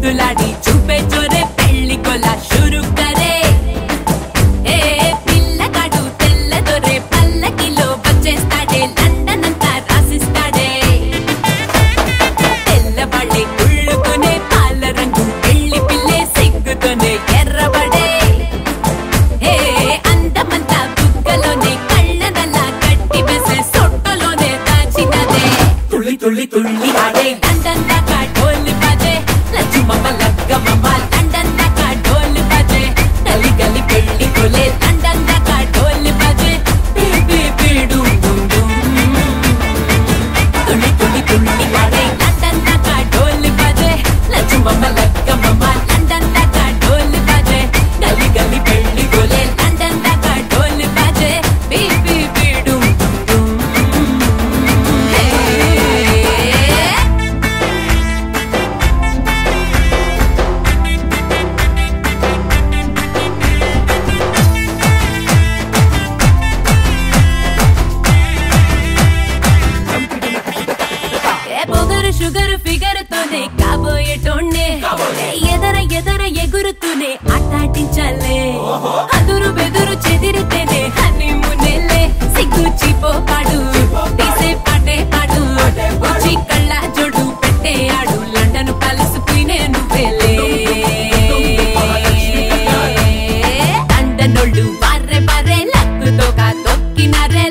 de la Everybody sugar figure తోనే కాబోయేటోండే ఎదర ఎదర ఎగురుతూనే అట్టాటించాలే. అదురు బెదురు చెదిరితేనే హనీ మునెల్లే సిగ్గు చీపో పాడు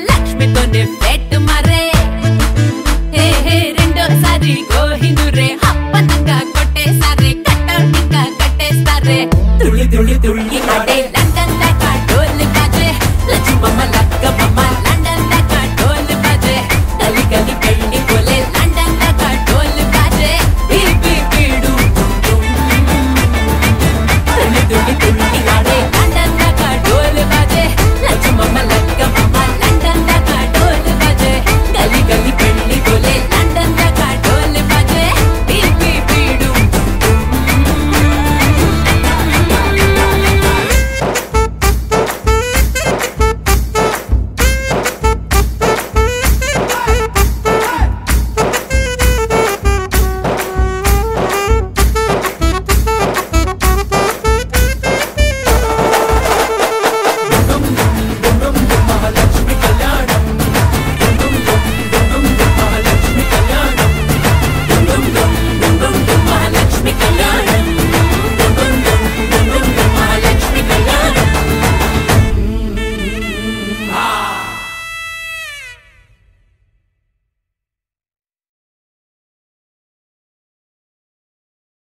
లక్ష్మితోనే పెట్టి